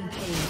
Rampage.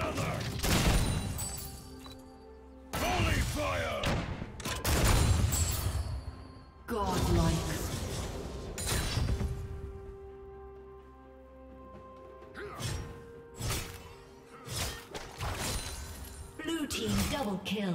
Another! Holy fire! Godlike. Blue team double kill.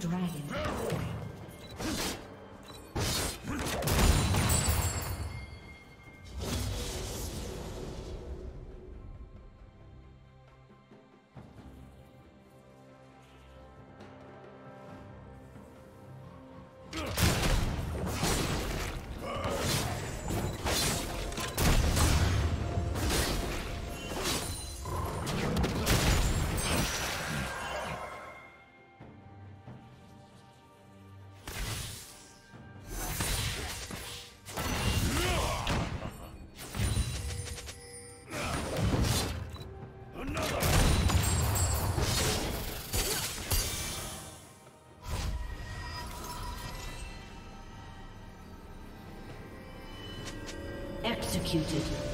dragon. Executed.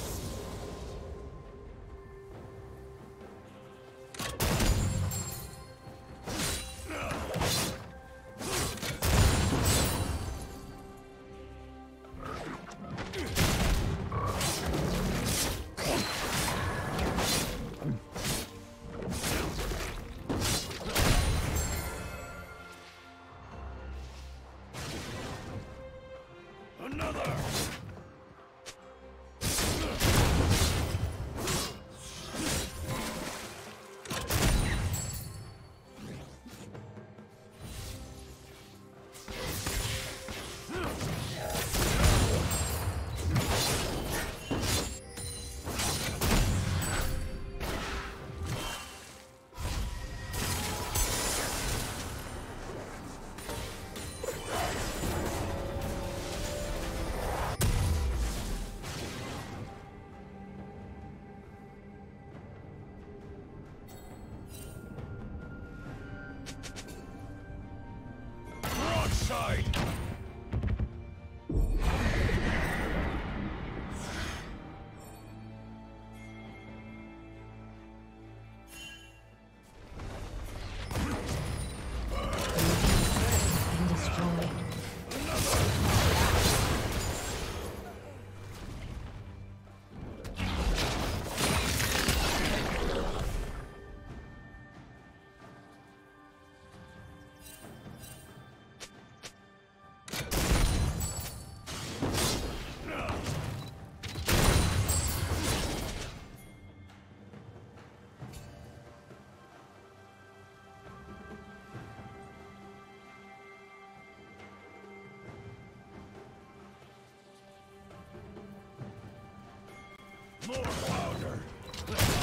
More powder!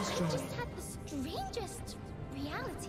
Destroyed. just had the strangest reality.